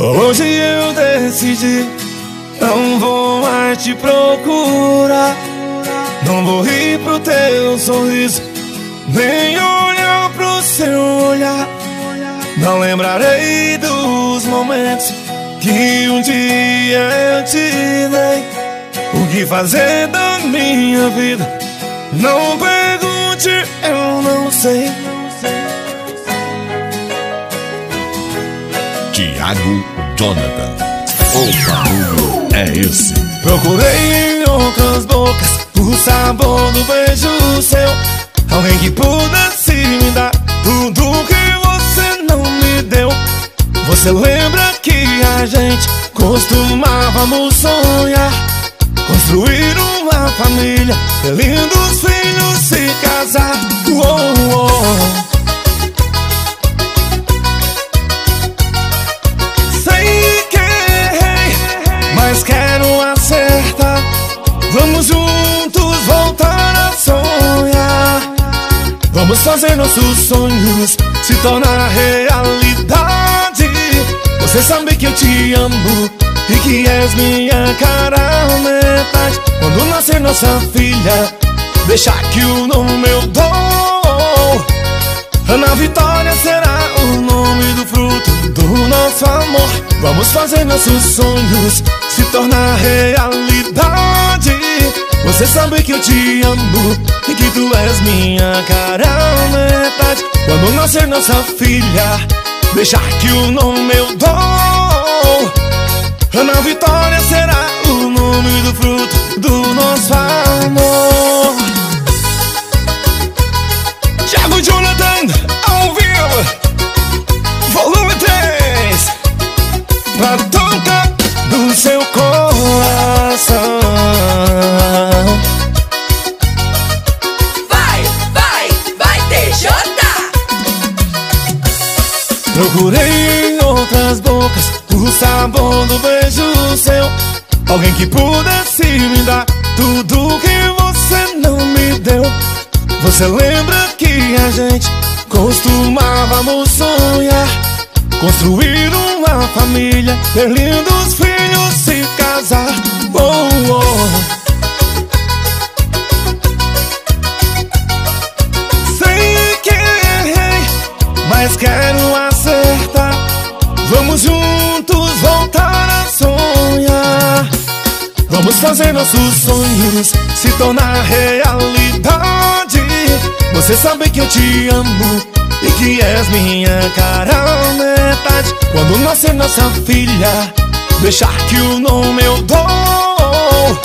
Hoje eu decidi Não vou mais te procurar. Não vou rir pro teu sorriso Nem olhar pro seu olhar. Não lembrarei dos momentos Que um dia eu te dei. O que fazer da minha vida? Não pergunte, eu não sei. Tiago Jonathan. O barulho é esse. Procurei em outras bocas o sabor do beijo seu. Alguém que pudesse me dar tudo que você não me deu. Você lembra que a gente costumávamos sonhar? Construir uma família, ter lindos filhos, se casar. Oh, oh. Mas quero acertar. Vamos juntos voltar a sonhar. Vamos fazer nossos sonhos se tornar realidade. Você sabe que eu te amo e que és minha cara metade. Quando nascer nossa filha, deixa que o nome eu dou. Ana Vitória será do nosso amor. Vamos fazer nossos sonhos se tornar realidade. Você sabe que eu te amo e que tu és minha cara metade. Quando nascer nossa filha, deixar que o nome eu dou. Ana Vitória será o nome do fruto do nosso amor. Alguém que pudesse me dar tudo que você não me deu. Você lembra que a gente costumávamos sonhar? Construir uma família, ter lindos filhos, se casar. Oh, oh. Sei que errei, mas quero acertar. Vamos fazer nossos sonhos se tornar realidade. Você sabe que eu te amo e que és minha cara metade. Quando nascer nossa filha, deixar que o nome eu dou.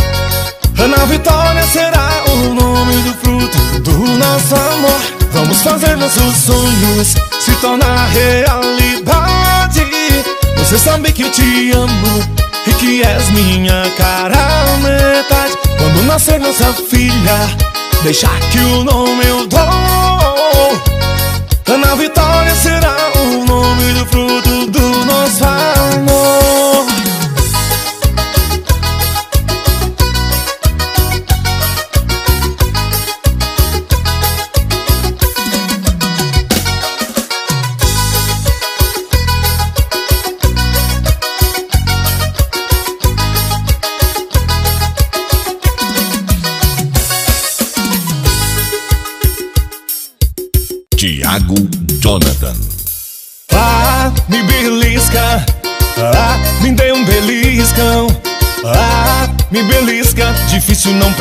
Ana Vitória será o nome do fruto do nosso amor. Vamos fazer nossos sonhos se tornar realidade. Você sabe que eu te amo e que és minha cara metade. Quando nascer nossa filha, deixar que o nome eu dou. Ana Vitória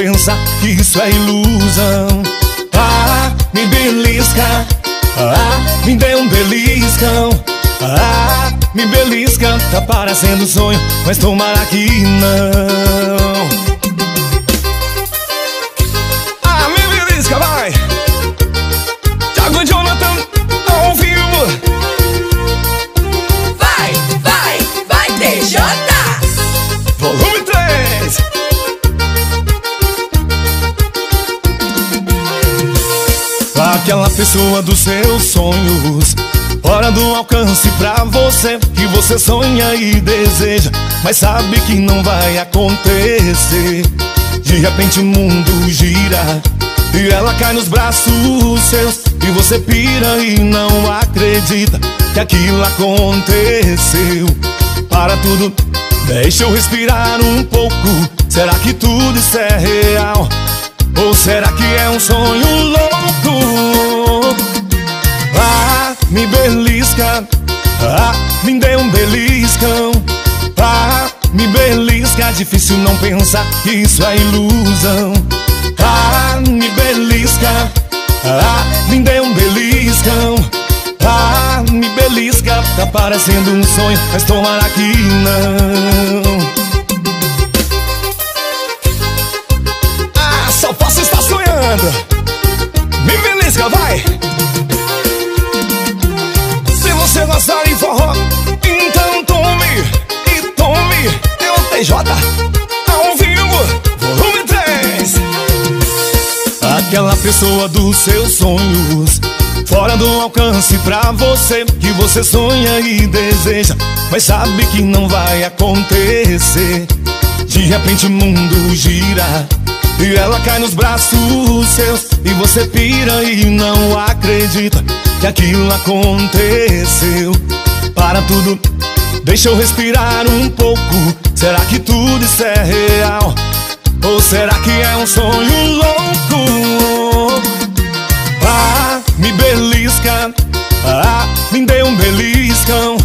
pensar que isso é ilusão. Ah, me belisca, ah, me dê um beliscão. Ah, me belisca, tá parecendo sonho, mas tomara que não. Pessoa dos seus sonhos Hora do alcance pra você Que você sonha e deseja Mas sabe que não vai acontecer De repente o mundo gira E ela cai nos braços seus E você pira e não acredita Que aquilo aconteceu Para tudo, deixa eu respirar um pouco. Será que tudo isso é real? Ou será que é um sonho louco? Ah, me belisca, ah, me dê um beliscão. Ah, me belisca, difícil não pensar que isso é ilusão. Ah, me belisca, ah, me dê um beliscão. Ah, me belisca, tá parecendo um sonho, mas tomara que não. Ah, só posso estar sonhando. Belisca, vai! Se você gostar de forró, então tome e tome. É o TJ ao vivo, volume 3. Aquela pessoa dos seus sonhos Fora do alcance pra você Que você sonha e deseja Mas sabe que não vai acontecer De repente o mundo gira E ela cai nos braços seus E você pira e não acredita Que aquilo aconteceu. Para tudo, deixa eu respirar um pouco. Será que tudo isso é real? Ou será que é um sonho louco? Ah, me belisca. Ah, me dê um beliscão.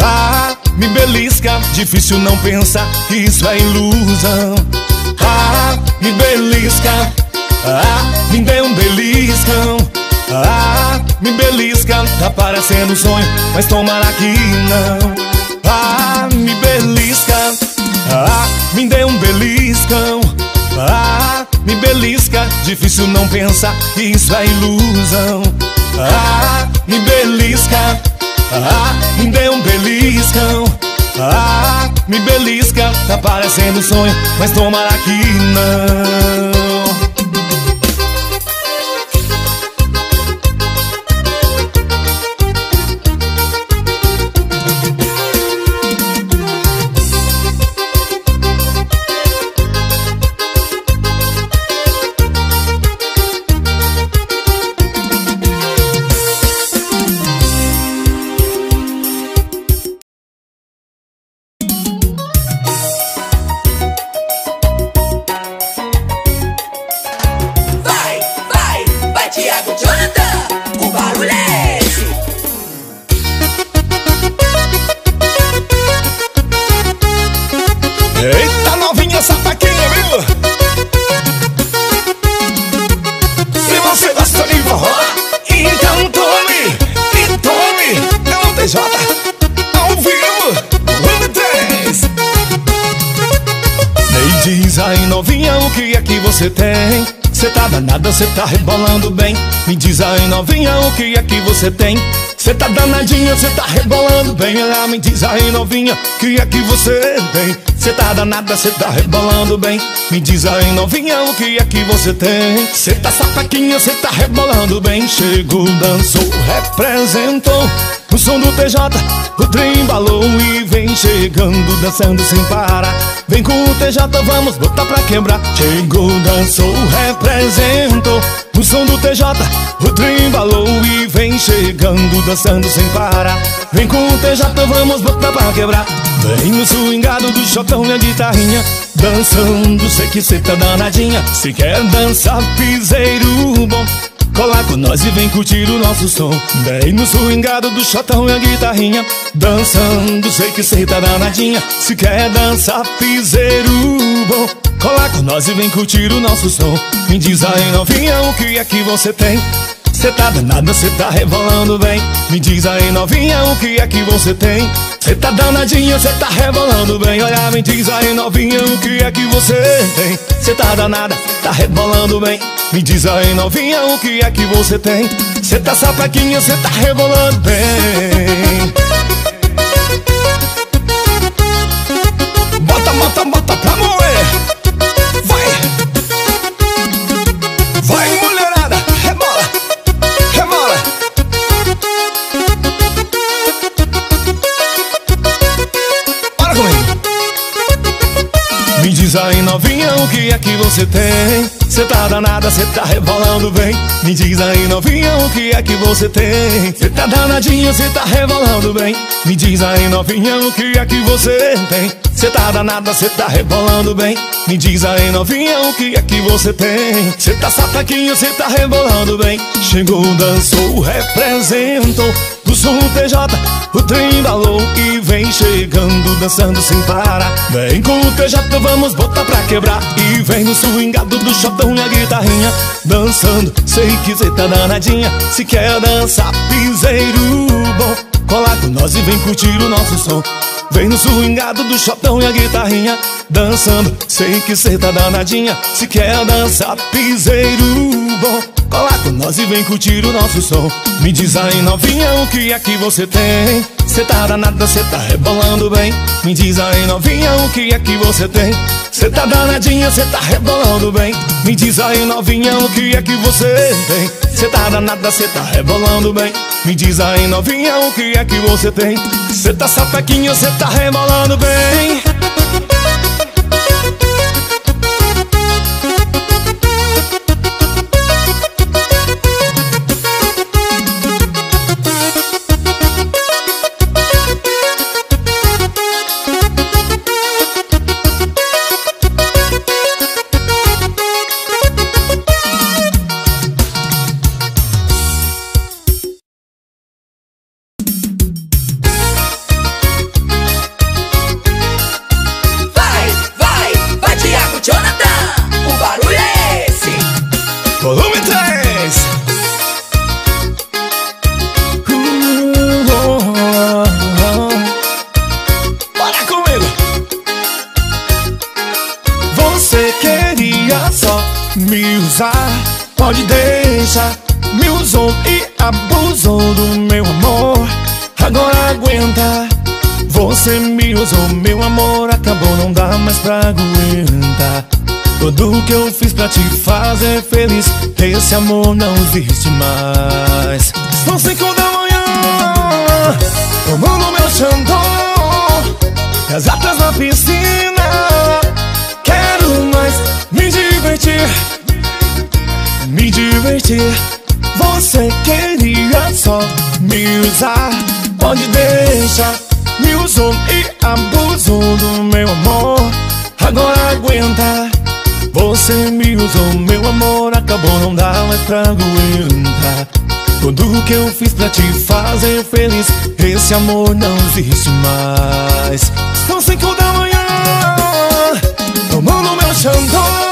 Ah, me belisca. Difícil não pensar que isso é ilusão Ah, me belisca. Ah, me dê um beliscão. Ah, me belisca. Tá parecendo um sonho, mas tomara que não. Ah, me belisca. Ah, me dê um beliscão. Ah, me belisca. Difícil não pensar que isso é ilusão. Ah, me belisca. Ah, me dê um beliscão Ah, me belisca Tá parecendo sonho, mas tomara que não tá danada, cê tá rebolando bem. Me diz aí novinha o que é que você tem? Cê tá danadinha, cê tá rebolando bem. Ela me diz aí novinha o que é que você tem Cê tá danada, cê tá rebolando bem. Me diz aí novinha o que é que você tem? Cê tá sapaquinha, cê tá rebolando bem. Chegou, dançou, representou O som do TJ, o trem embalou E vem chegando, dançando sem parar. Vem com o TJ, vamos botar pra quebrar. Chegou, dançou, representou O som do TJ, o trem embalou E vem chegando, dançando sem parar Vem com o TJ, vamos botar pra quebrar. Vem no swingado do chotão e a guitarrinha Dançando, sei que cê tá danadinha. Se quer dançar piseiro bom Cola com nós e vem curtir o nosso som. Vem no swingado do chotão e a guitarrinha Dançando, sei que cê tá danadinha. Se quer dançar piseiro bom Cola com nós e vem curtir o nosso som. Me diz aí novinha o que é que você tem Cê tá danada, cê tá rebolando bem. Me diz aí novinha o que é que você tem? Cê tá danadinha, cê tá rebolando bem. Olha, me diz aí novinha o que é que você tem? Cê tá danada, tá rebolando bem. Me diz aí novinha o que é que você tem? Cê tá sapaquinha, cê tá rebolando bem diz aí novinha o que é que você tem? Cê tá danada, cê tá rebolando bem Me diz aí novinha o que é que você tem? Cê tá danadinha, cê tá rebolando bem Me diz aí novinha o que é que você tem? Cê tá danada, cê tá rebolando bem Me diz aí novinha o que é que você tem? Cê tá sapaquinho, cê tá rebolando bem Chegou, dançou, representou do som TJ, o trem balou e vem chegando, dançando sem parar. Vem com o TJ, vamos botar pra quebrar. E vem no swingado do chotão e a guitarrinha, dançando. Sei que cê tá danadinha, se quer dançar, piseiro bom. Cola com nós e vem curtir o nosso som. Vem no swingado do chotão e a guitarrinha, dançando. Sei que cê tá danadinha, se quer dançar, piseiro bom. Cola com nós e vem curtir o nosso som. Me diz aí novinha o que é que você tem? Cê tá danada, cê tá rebolando bem. Me diz aí novinha o que é que você tem? Cê tá danadinha, cê tá rebolando bem. Me diz aí novinha o que é que você tem? Cê tá danada, cê tá rebolando bem. Me diz aí novinha o que é que você tem Cê tá sapequinha, cê tá rebolando bem Me usou, meu amor Acabou, não dá mais pra aguentar. Tudo que eu fiz pra te fazer feliz Esse amor não existe mais. São cinco da manhã Tomando meu xandão Exatas na piscina. Quero mais me divertir me divertir. Você queria só me usar? Pode deixar Me usou e abusou do meu amor. Agora aguenta Você me usou, meu amor Acabou, não dá mais pra aguentar. Tudo que eu fiz pra te fazer feliz Esse amor não existe mais. São cinco da manhã Tomando meu xandão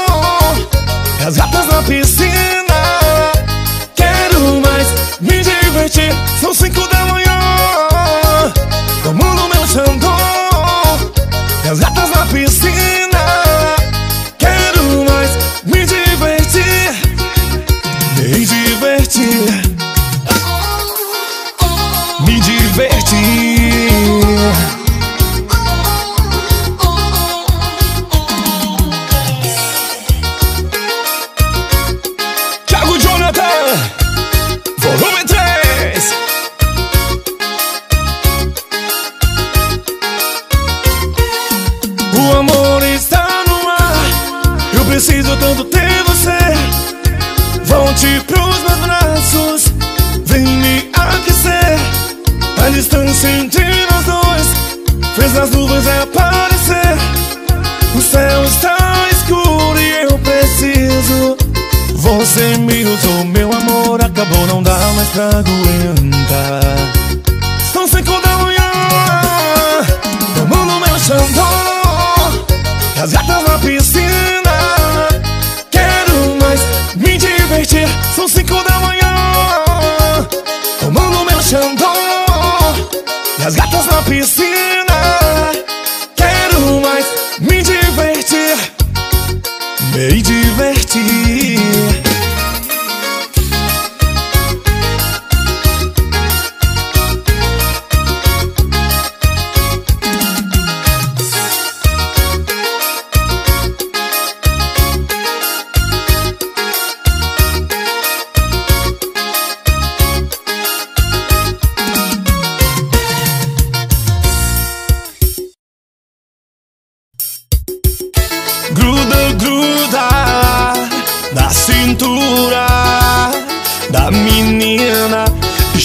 as gatas na piscina. Quero mais me divertir São cinco da manhã Tomando xandão As gatas na piscina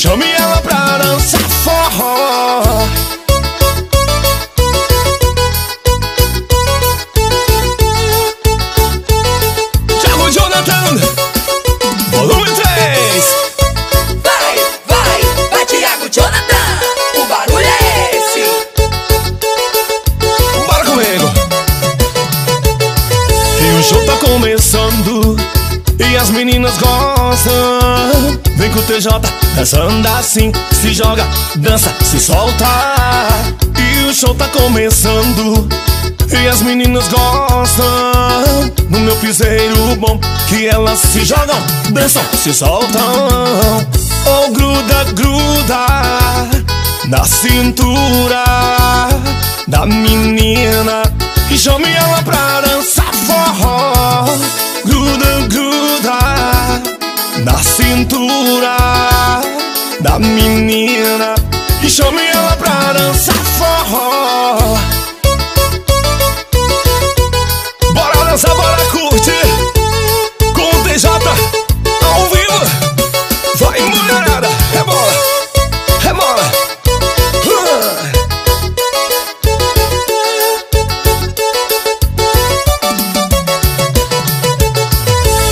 E chame ela TJ dançando assim Se joga, dança, se solta. E o show tá começando E as meninas gostam. No meu piseiro bom Que elas se jogam, dançam, se soltam. Oh, gruda, gruda Na cintura da menina. E chame ela pra dançar forró. Gruda, gruda Na cintura da menina E chame ela pra dançar forró. Bora dançar, bora curtir Com o TJ ao vivo. Vai mulherada, rebola, rebola.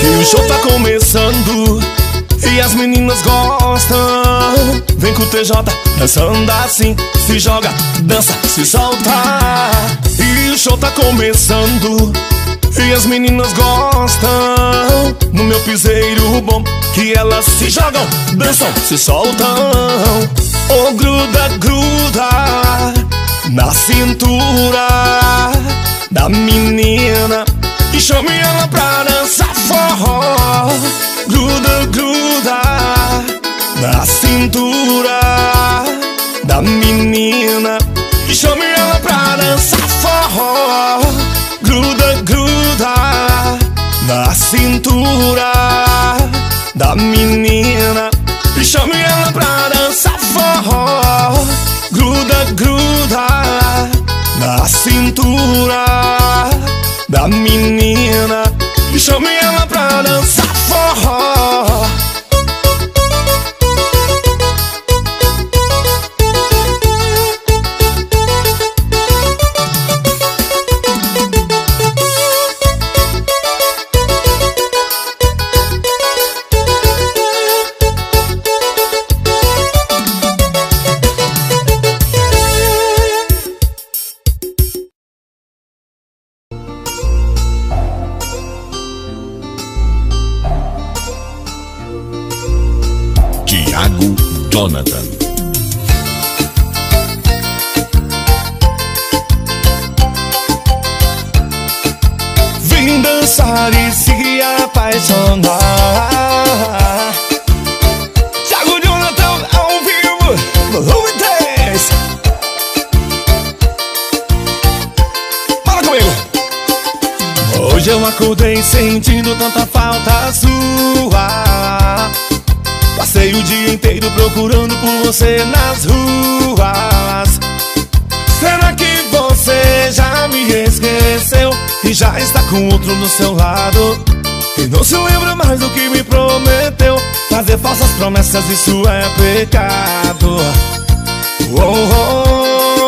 E o show tá começando E as meninas gostam. Vem com o TJ dançando assim Se joga, dança, se solta. E o show tá começando E as meninas gostam. No meu piseiro bom Que elas se jogam, dançam, se soltam. Oh, gruda, gruda Na cintura da menina E chame ela pra dançar forró Gruda, gruda Na cintura da menina. E chame ela pra dançar forró. Gruda, gruda Na cintura da menina. E chame ela pra dançar forró. Gruda, gruda Na cintura da menina. E chame ela pra dançar forró Tiago E se apaixonar Thiago Jonathan ao vivo Volume 10 Fala comigo Hoje eu acordei sentindo tanta falta sua Passei o dia inteiro procurando por você nas ruas E já está com outro no seu lado. E não se lembra mais do que me prometeu. Fazer falsas promessas, isso é pecado. Oh, oh.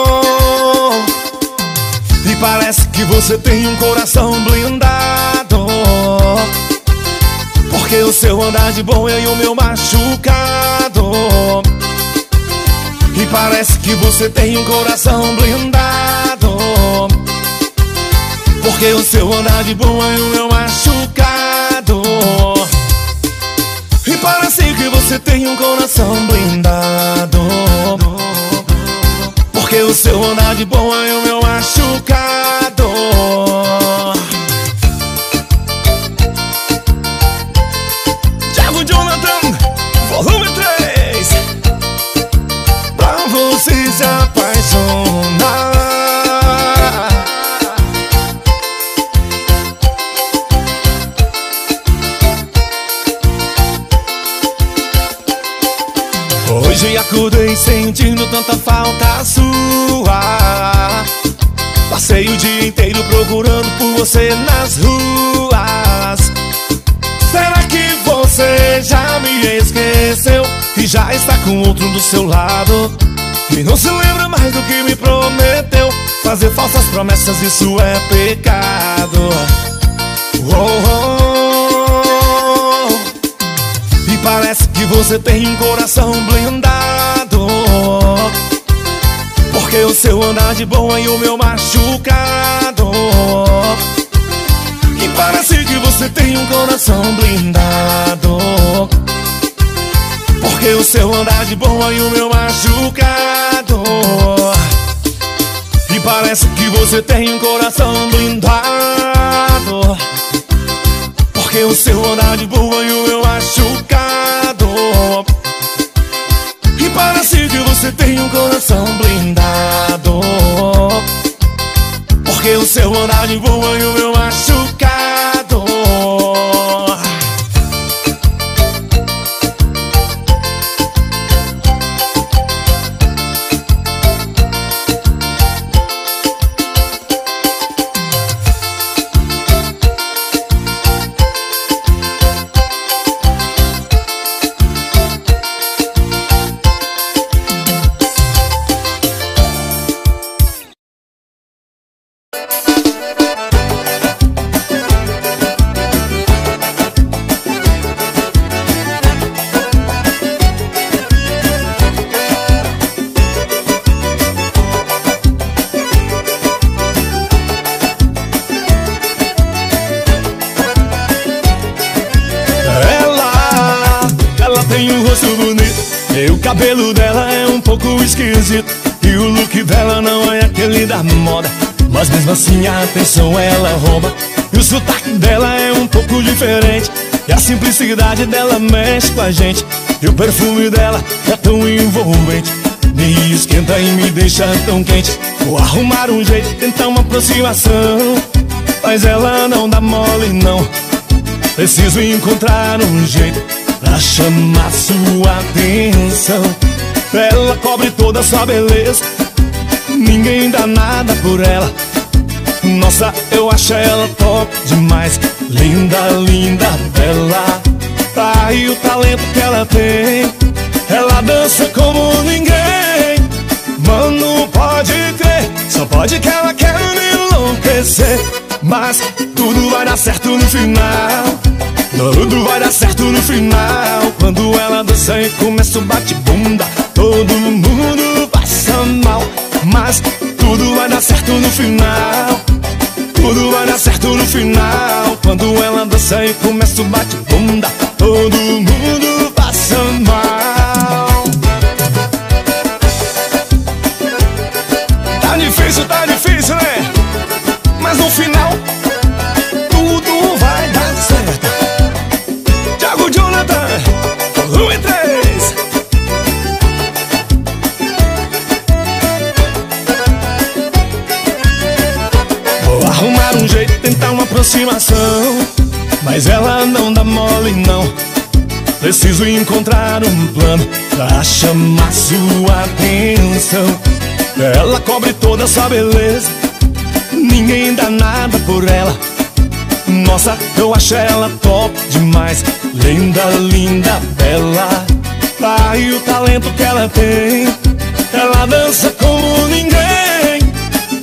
E parece que você tem um coração blindado. Porque o seu andar de bom e o meu machucado. E parece que você tem um coração blindado Porque o seu andar de bom é o meu machucado. E parece que você tem um coração blindado. Porque o seu andar de bom é o meu machucado Hoje acordei sentindo tanta falta sua Passei o dia inteiro procurando por você nas ruas Será que você já me esqueceu? já está com outro do seu lado E não se lembra mais do que me prometeu Fazer falsas promessas, isso é pecado oh, oh, oh. E parece que você tem um coração blindado. Porque o seu andar de boa e o meu machucado. E parece que você tem um coração blindado. Porque o seu andar de boa e o meu machucado. E parece que você tem um coração blindado. Porque o seu andar de boa e o meu machucado E parece que você tem um coração blindado. Porque o seu de boa e o meu machucado da moda Mas mesmo assim a atenção ela rouba. E o sotaque dela é um pouco diferente E a simplicidade dela mexe com a gente. E o perfume dela é tão envolvente Me esquenta e me deixa tão quente. Vou arrumar um jeito, tentar uma aproximação Mas ela não dá mole não. Preciso encontrar um jeito pra chamar sua atenção. Ela cobre toda a sua beleza, ninguém dá nada por ela. Nossa, eu acho ela top demais. Linda, linda, bela. Tá aí o talento que ela tem. Ela dança como ninguém. Mano, pode crer, só pode que ela quer me enlouquecer. Mas tudo vai dar certo no final. Tudo vai dar certo no final. Quando ela dança e começa o bate-bunda, todo mundo. Mas tudo vai dar certo no final. Tudo vai dar certo no final. Quando ela dança e começa o bate-bunda, todo mundo passa mal. Tá difícil, tá difícil, né? Mas no final, aproximação. Mas ela não dá mole, não. Preciso encontrar um plano pra chamar sua atenção. Ela cobre toda essa beleza, ninguém dá nada por ela. Nossa, eu acho ela top demais. Linda, linda, bela. Tá aí o talento que ela tem. Ela dança como ninguém.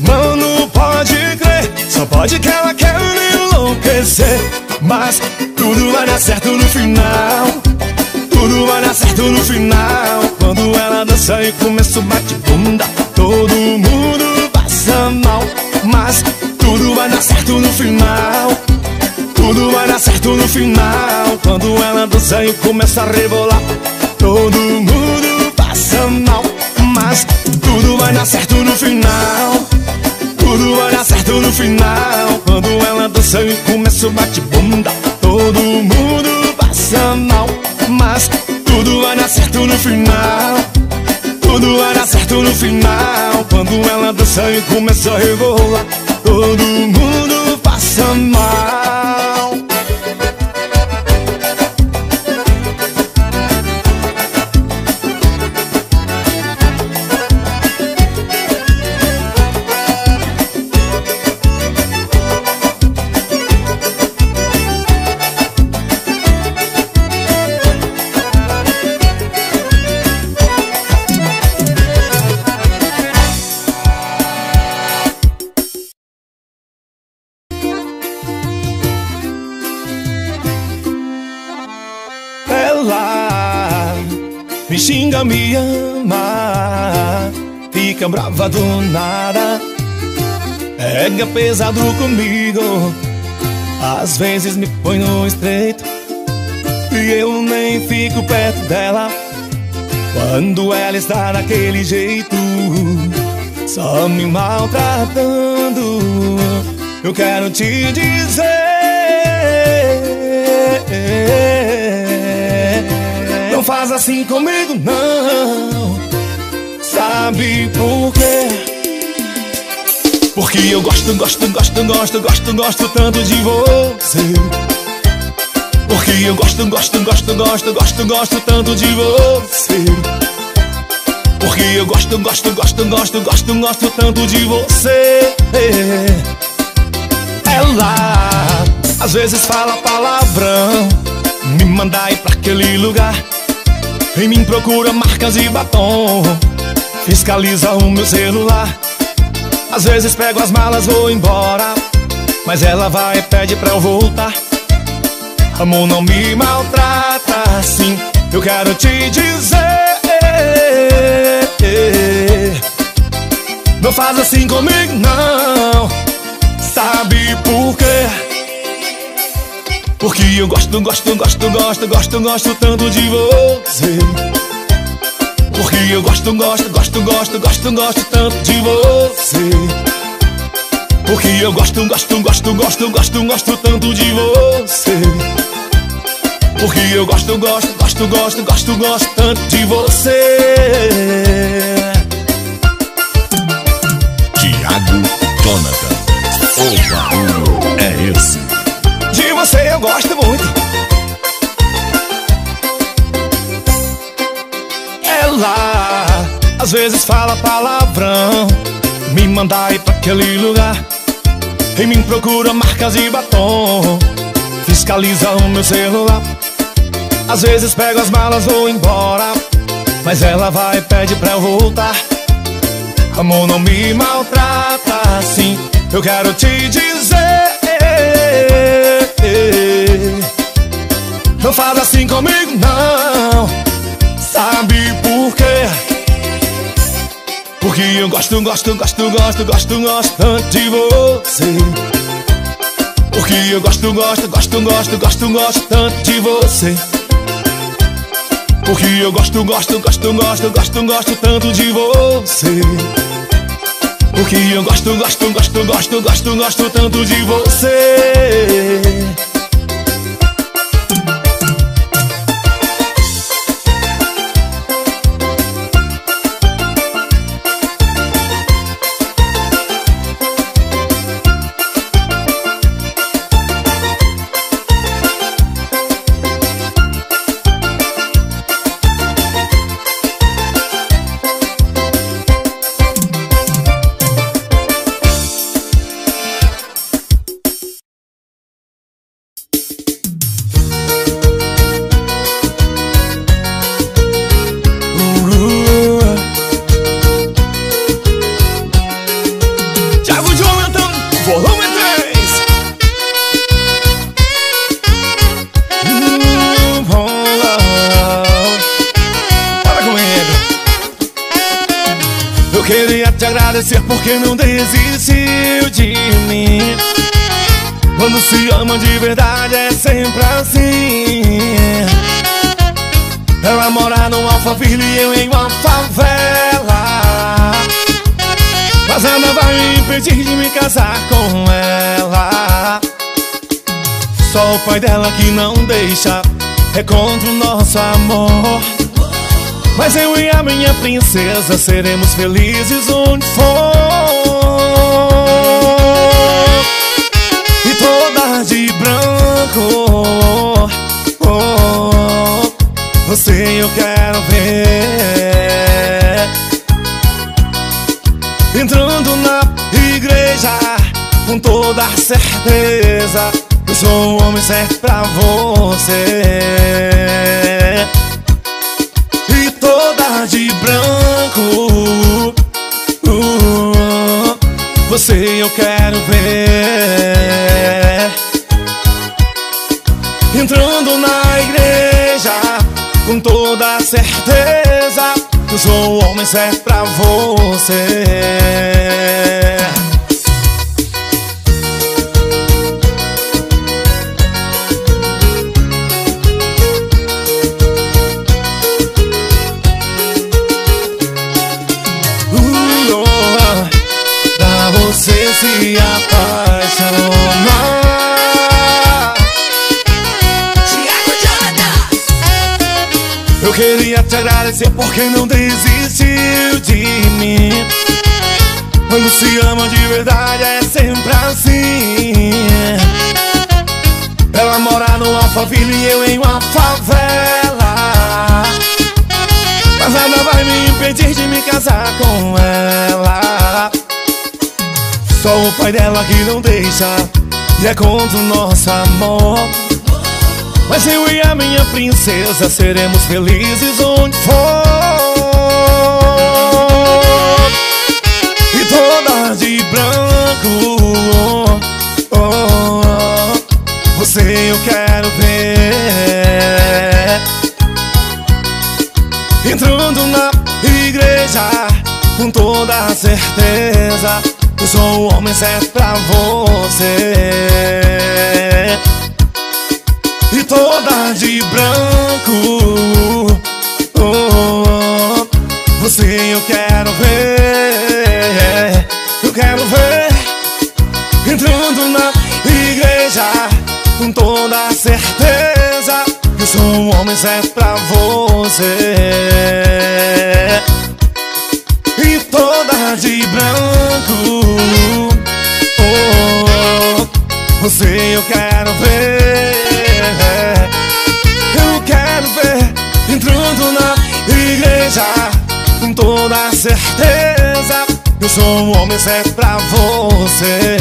Mano, pode crer, só pode que ela quer enlouquecer. Mas tudo vai dar certo no final. Tudo vai dar certo no final. Quando ela dança e começa o bate-bunda, todo mundo passa mal. Mas tudo vai dar certo no final. Tudo vai dar certo no final. Quando ela dança e começa a rebolar, todo mundo passa mal. Mas tudo vai dar certo no final. Tudo vai dar certo no final. Quando ela dança e começa o bate-bunda, todo mundo passa mal. Mas tudo vai dar certo no final. Tudo vai dar certo no final. Quando ela dança e começa a rebolar, todo mundo passa mal. Fica brava do nada. Pega pesado comigo, às vezes me põe no estreito. E eu nem fico perto dela quando ela está daquele jeito, só me maltratando. Eu quero te dizer. Não faz assim comigo, não. Sabe por quê? Porque eu gosto, gosto, gosto, gosto, gosto, gosto tanto de você. Porque eu gosto, gosto, gosto, gosto, gosto, gosto tanto de você. Porque eu gosto, gosto, gosto, gosto, gosto, gosto tanto de você. Ela às vezes fala palavrão, me manda ir pra aquele lugar. Em mim procura marcas e batom, fiscaliza o meu celular. Às vezes pego as malas, vou embora, mas ela vai e pede pra eu voltar. Amor, não me maltrata assim, eu quero te dizer. Não faz assim comigo, não. Sabe por quê? Porque eu gosto, gosto, gosto, gosto, gosto, gosto tanto de você. Porque eu gosto, gosto, gosto, gosto, gosto, gosto tanto de você. Porque eu gosto, gosto, gosto, gosto, gosto, gosto tanto de você. Porque eu gosto, gosto, gosto, gosto, gosto, gosto tanto de você. Tiago Jonathan. O barulho é esse. De você eu gosto muito. Ela às vezes fala palavrão, me manda ir pra aquele lugar. Em mim procura marcas e batom, fiscaliza o meu celular. Às vezes pego as malas, vou embora, mas ela vai e pede pra eu voltar. Amor, não me maltrata assim, eu quero te dizer. Não faz assim comigo, não. Sabe por quê? Porque eu gosto, gosto, gosto, gosto, gosto, gosto de você. Porque eu gosto, gosto, gosto, gosto, gosto, gosto de você. Porque eu gosto, gosto, gosto, gosto, gosto, gosto tanto de você. Porque eu gosto, gosto, gosto, gosto, gosto, gosto tanto de você. Princesa Seremos felizes onde for. E toda de branco. Você eu quero ver. Entrando na igreja com toda certeza Eu sou o homem certo pra você Você eu quero ver. Entrando na igreja com toda certeza Que o homem certo pra você te agradecer porque não desistiu de mim. Quando se ama de verdade é sempre assim. Ela mora no Alphaville e eu em uma favela. Mas nada vai me impedir de me casar com ela. Só o pai dela que não deixa E é contra o nosso amor mas eu e a minha princesa seremos felizes onde for E toda de branco oh, oh, oh. Você eu quero ver Entrando na igreja com toda certeza Eu sou o homem certo pra você toda de branco. Oh, você eu quero ver, eu quero ver entrando na igreja com toda certeza que sou um homem certo pra você. E toda de branco. Oh, você eu quero ver certeza Eu sou um homem certo pra você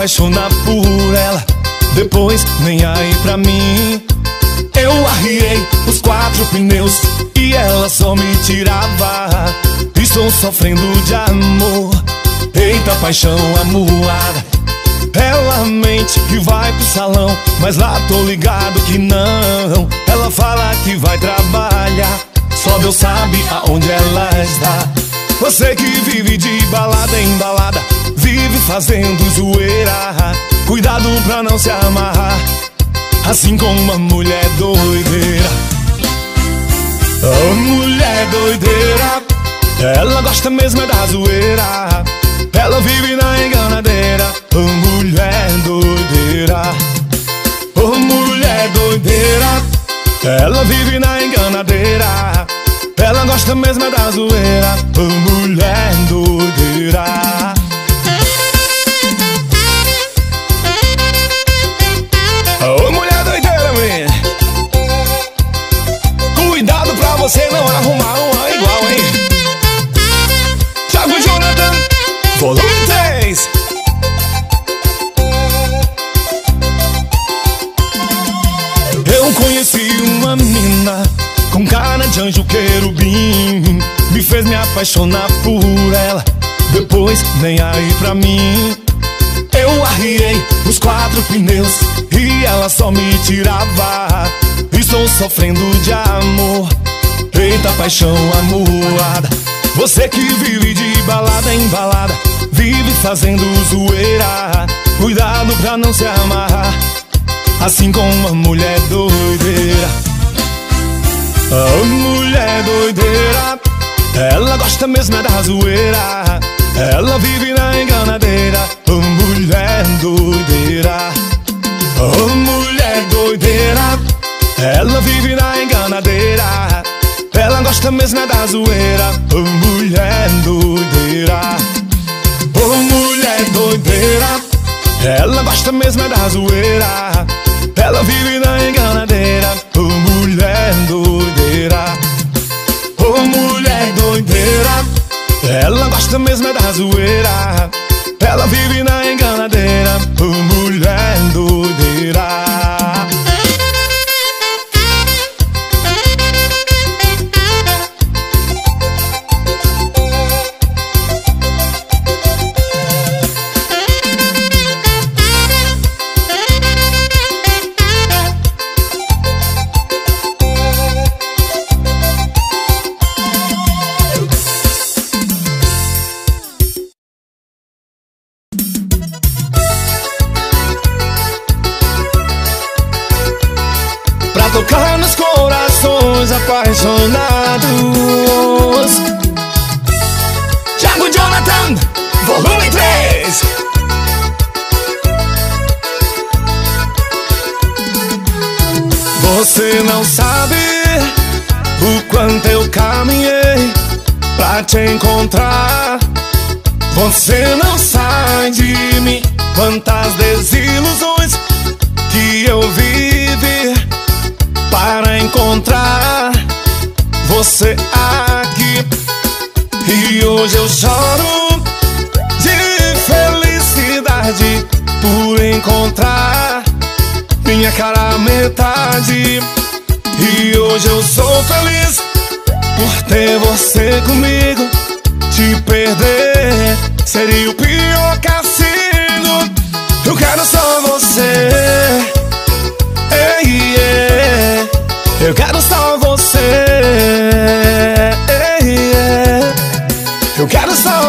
apaixonar por ela Depois nem aí pra mim eu arriei os quatro pneus e ela só me tirava. Estou sofrendo de amor, eita paixão amuada. Ela mente que vai pro salão, mas lá tô ligado que não. Ela fala que vai trabalhar, só Deus sabe aonde ela está. Você que vive de balada em balada, vive fazendo zoeira. Cuidado pra não se amarrar. Assim como uma mulher doideira A mulher doideira Ela gosta mesmo é da zoeira Ela vive na enganadeira A mulher doideira A mulher doideira Ela vive na enganadeira Ela gosta mesmo é da zoeira A mulher doideira você não arrumar uma igual, hein? Thiago Jonathan, volume 3 Eu conheci uma mina Com cara de anjo querubim. Me fez me apaixonar por ela Depois nem aí pra mim. Eu arriei os quatro pneus e ela só me tirava. Estou sofrendo de amor, eita paixão amuada. Você que vive de balada em balada, vive fazendo zoeira. Cuidado pra não se amarrar, assim como uma mulher doideira. A mulher doideira Ela gosta mesmo é da zoeira Ela vive na enganadeira Oh, mulher doideira Oh, mulher doideira Ela vive na enganadeira Ela gosta mesmo é da zoeira. Oh, mulher doideira. Oh, mulher doideira. Ela gosta mesmo é da zoeira. Ela vive na enganadeira. Oh, mulher doideira. Ô mulher doideira. Ela gosta mesmo é da zoeira. Ela vive na enganadeira. Ô mulher doideira te encontrar. Você não sai de mim quantas desilusões que eu vivi para encontrar você aqui. E hoje eu choro de felicidade por encontrar minha cara metade. E hoje eu sou feliz por ter você comigo. Te perder seria o pior castigo. Eu quero só você. Ei, eu quero só você. Ei, ei, eu quero só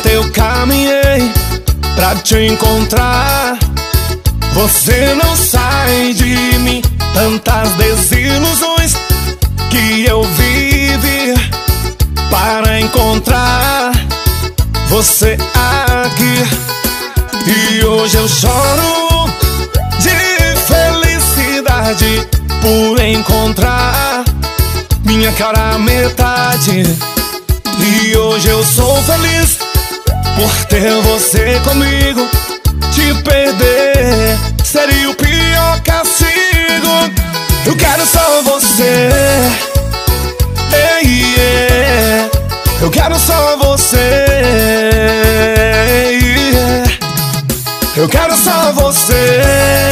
o quanto eu caminhei pra te encontrar. Você não sai de mim tantas desilusões que eu vivi para encontrar você aqui. E hoje eu choro de felicidade por encontrar minha cara metade. E hoje eu sou feliz por ter você comigo. Te perder seria o pior castigo. Eu quero só você. Ei, ei, eu quero só você. Eu quero só você.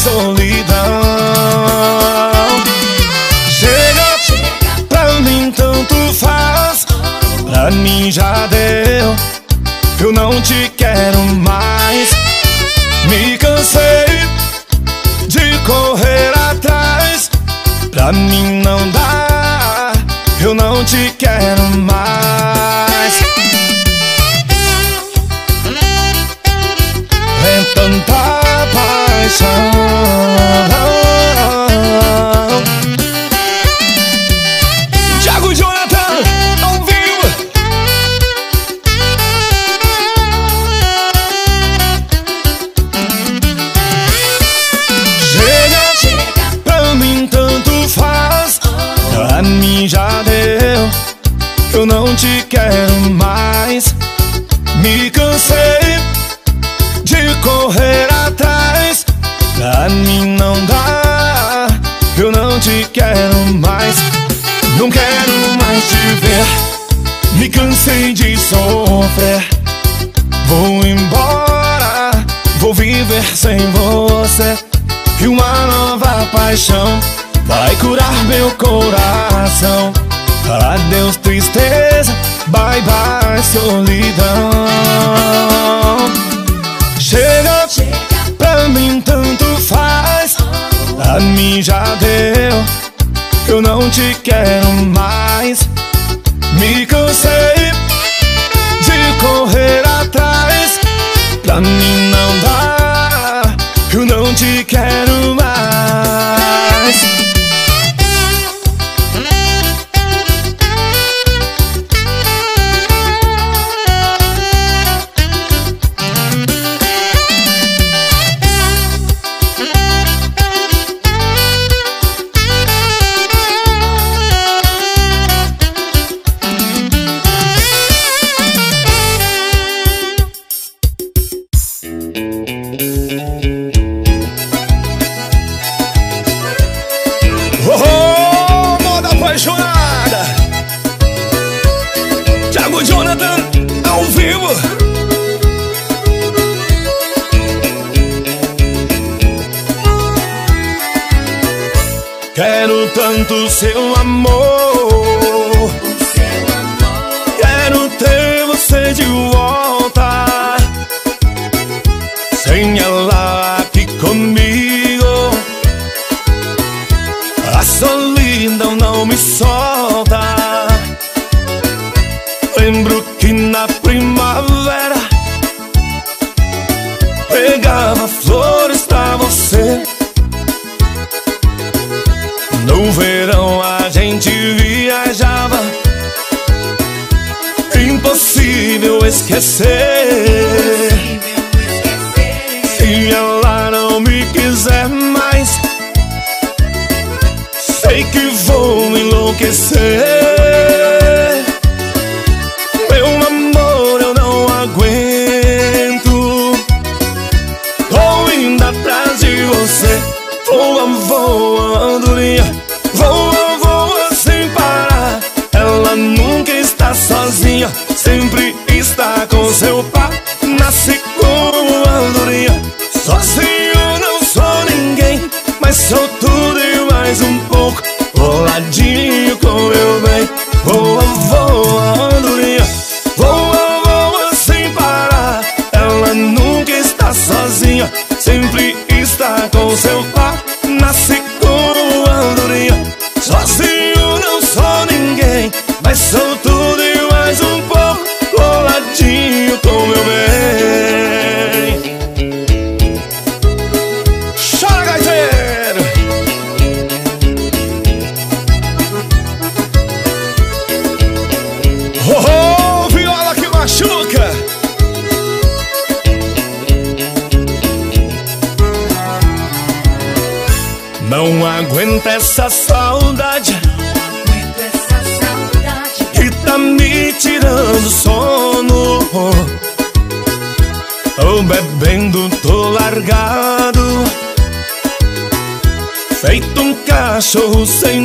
solidão. Chega, pra mim tanto faz. Pra mim já deu. Eu não te quero mais. Me cansei de correr atrás. Pra mim não dá. Eu não te quero mais. paixão vai curar meu coração. Adeus, tristeza, bye bye, solidão. Chega, pra mim tanto faz. A mim já deu, eu não te quero mais. Me cansei de correr atrás. Pra mim não dá, eu não te quero. sempre está com seu pai Nasci como andorinha. Sozinho não sou ninguém Mas sou tudo e mais um cachorro sem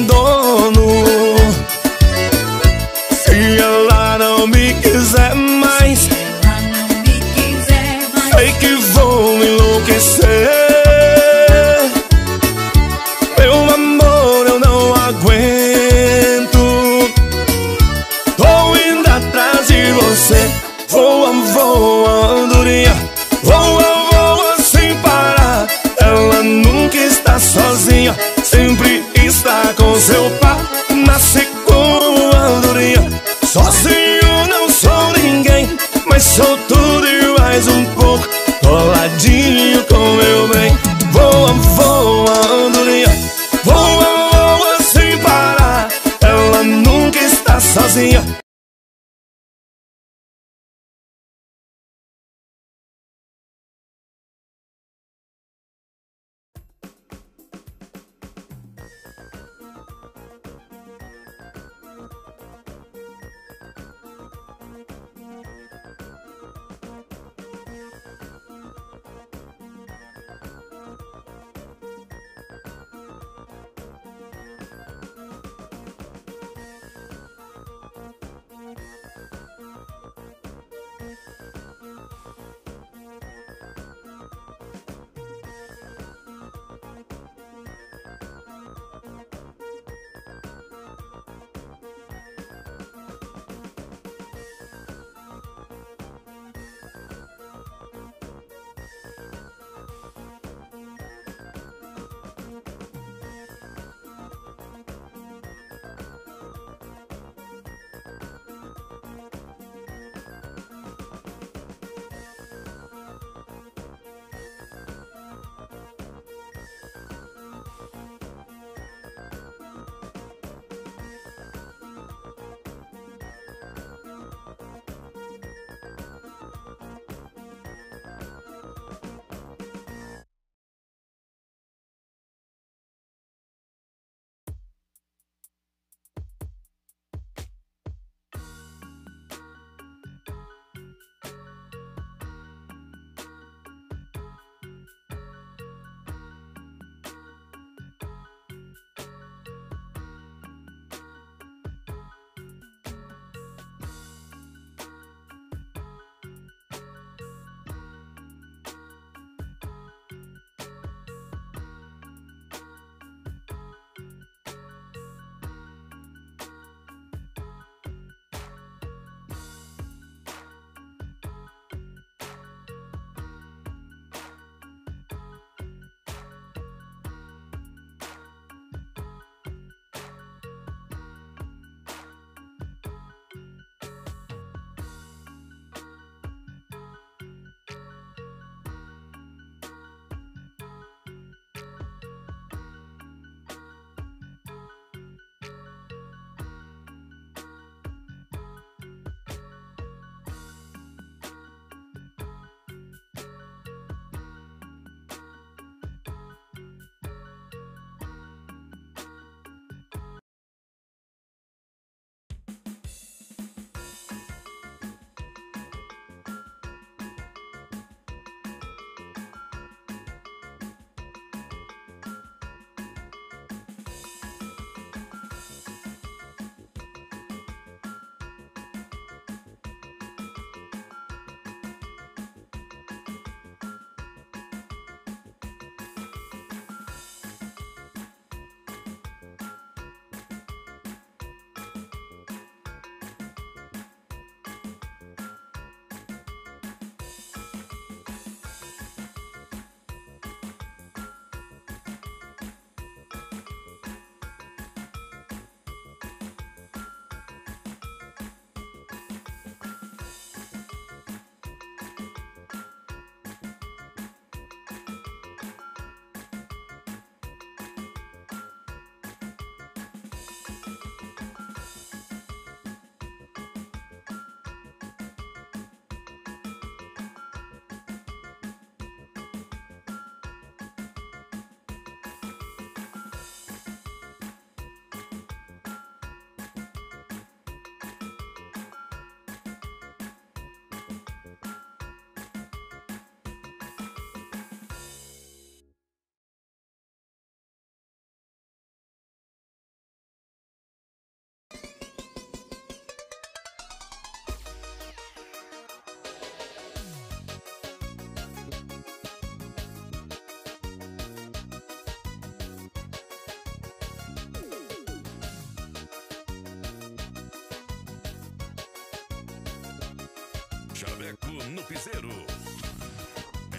Chaveco no piseiro.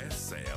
Essa é a